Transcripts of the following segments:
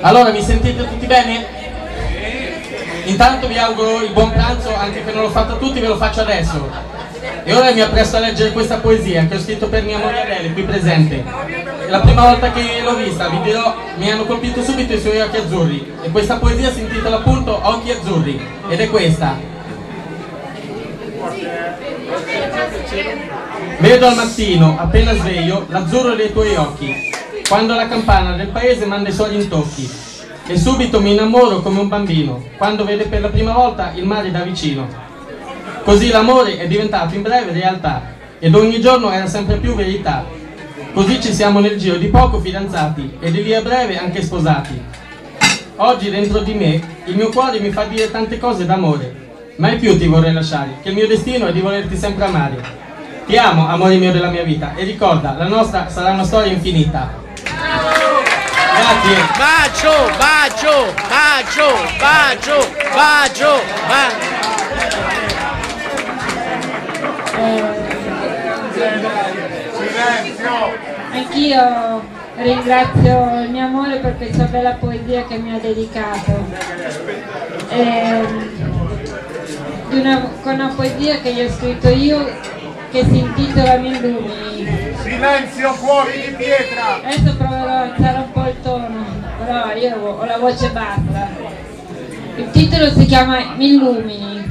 Allora, mi sentite tutti bene? Intanto vi auguro il buon pranzo, anche se non l'ho fatto a tutti, ve lo faccio adesso. E ora mi appresto a leggere questa poesia che ho scritto per mia moglie Adele, qui presente. La prima volta che l'ho vista, vi dirò, mi hanno colpito subito i suoi occhi azzurri. E questa poesia si intitola appunto Occhi azzurri. Ed è questa. Vedo al mattino, appena sveglio, l'azzurro dei tuoi occhi, quando la campana del paese manda i suoi intocchi. E subito mi innamoro come un bambino, quando vede per la prima volta il mare da vicino. Così l'amore è diventato in breve realtà, ed ogni giorno era sempre più verità. Così ci siamo nel giro di poco fidanzati, e di lì a breve anche sposati. Oggi dentro di me, il mio cuore mi fa dire tante cose d'amore. Mai più ti vorrei lasciare, che il mio destino è di volerti sempre amare. Ti amo, amore mio della mia vita, e ricorda, la nostra sarà una storia infinita. Grazie. Bacio, bacio, bacio, bacio, bacio, bacio. Anch'io ringrazio il mio amore per questa bella poesia che mi ha dedicato. Ehm, di una, con una poesia che gli ho scritto io che si intitola Mi illumini. Silenzio fuori di pietra! Adesso proverò a alzare un po' il tono, però io ho la voce bassa. Il titolo si chiama Mi illumini.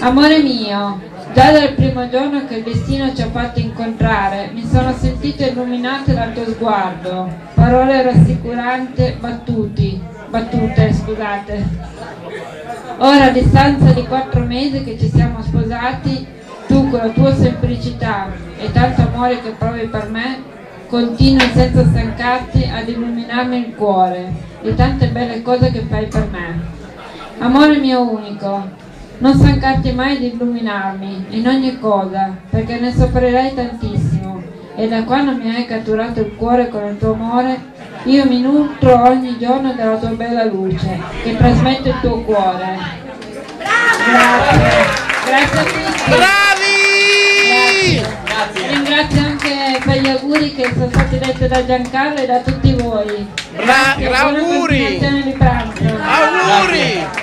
Amore mio, già dal primo giorno che il destino ci ha fatto incontrare, mi sono sentito illuminato dal tuo sguardo. Parole rassicuranti, battuti, battute, scusate. Ora, a distanza di quattro mesi che ci siamo sposati, tu con la tua semplicità e tanto amore che provi per me, continui senza stancarti ad illuminarmi il cuore di tante belle cose che fai per me. Amore mio unico, non stancarti mai di illuminarmi in ogni cosa, perché ne soffrirei tantissimo. E da quando mi hai catturato il cuore con il tuo amore, io mi nutro ogni giorno della tua bella luce, che trasmette il tuo cuore. Grazie. Grazie a tutti. Bravi! Grazie. Ringrazio anche per gli auguri che sono stati detti da Giancarlo e da tutti voi. Bra- Grazie, buona auguri. Auguri!